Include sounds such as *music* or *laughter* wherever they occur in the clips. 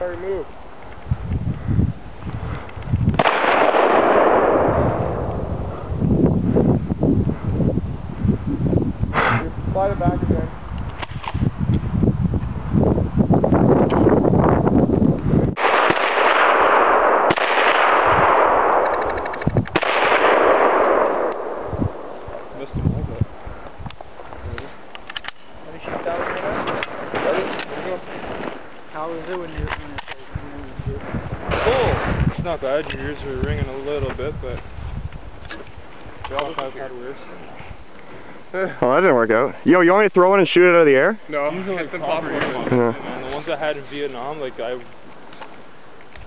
Sorry, move. Slide it back again. Missed him a little bit. Have you shot that one yet? How is it when you're when it's open and? Cool. It's not bad. Your ears are ringing a little bit, but we all have had worse. *laughs* Oh, that didn't work out. Yo, you want me to throw one and shoot it out of the air? No, These are like it's proper impossible. ones, Yeah. man. The ones I had in Vietnam, like I,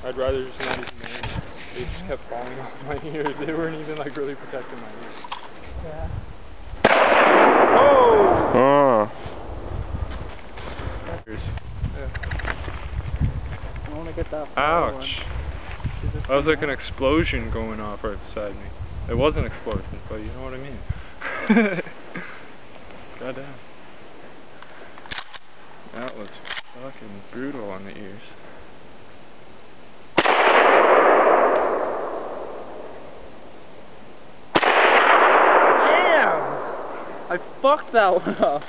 I'd rather just not even. know. They just kept falling *laughs* off my ears. They weren't even like really protecting my ears. Yeah. Oh! Oh. I want to get that. Ouch! That was like an explosion going off right beside me. It wasn't explosion, but you know what I mean. *laughs* Goddamn. That was fucking brutal on the ears. Damn! I fucked that one up.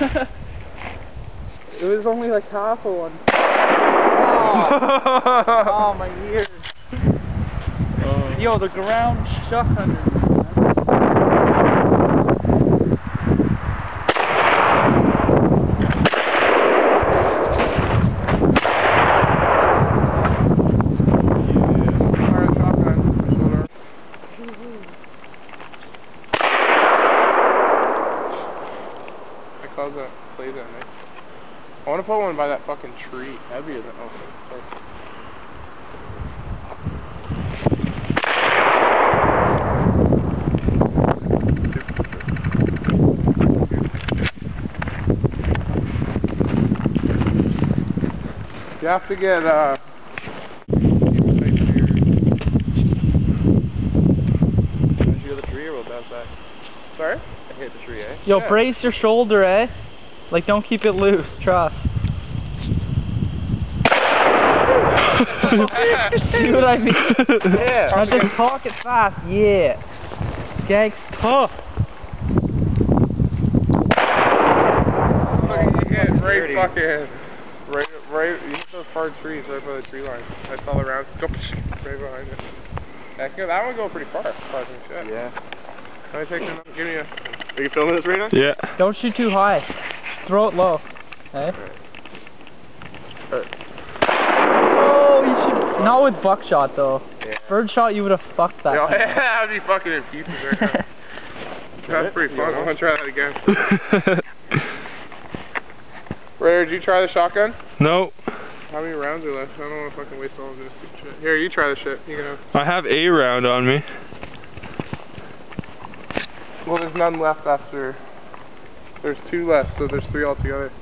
*laughs* it was only like half of one. Oh, *laughs* oh my ears. Oh. Yo, the ground shook under me. man. Alright, shotgun. Shoulder. I close that, plays that nice. I want to put one by that fucking tree. Heavier than oh, sorry. You have to get uh. Did you hear the tree or we'll bounce back? Sorry. I hit the tree, eh? Yo, Yeah. brace your shoulder, eh? Like, don't keep it loose. Trust. *laughs* See what I mean? Yeah. Now just talk it fast. Yeah. Gangs tough. Fucking you hit right fucking right right you hit those far trees right by the tree line. I fell around right behind it. Heck yeah, that one go pretty far. Fucking shit. Yeah. Can I take another give me a Are you filming this right now? Yeah. Don't shoot too high. Throw it low. Eh? Oh, you should. Not with buckshot though. Yeah. Birdshot, you would have fucked that. Yo, *laughs* thing. that'd be fucking in pieces right now. *laughs* That's pretty fun. I wanna try that again. *laughs* Ray, did you try the shotgun? no. How many rounds are left? I don't wanna fucking waste all of this shit. Here, you try the shit. You can have I have a round on me. Well, there's none left after. There's two left, so there's three altogether.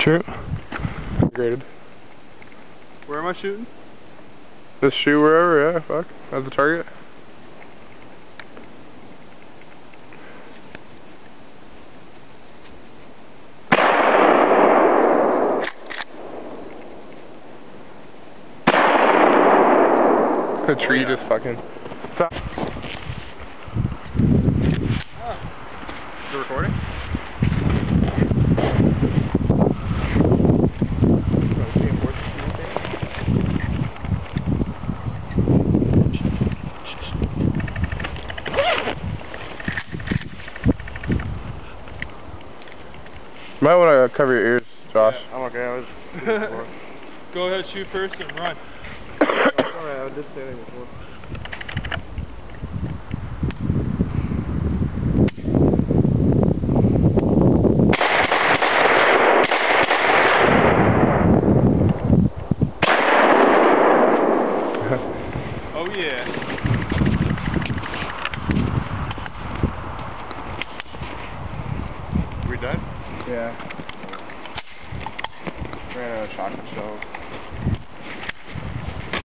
True. Graded. Where am I shooting? Just shoot wherever, yeah, fuck. As the target. The tree just fucking. You recording? Might want to cover your ears, Josh. I'm okay. I was. *laughs* Go ahead, shoot first and run. *coughs* Alright, I did say that before. Oh yeah. We done? Yeah. Ran out of shotgun shells.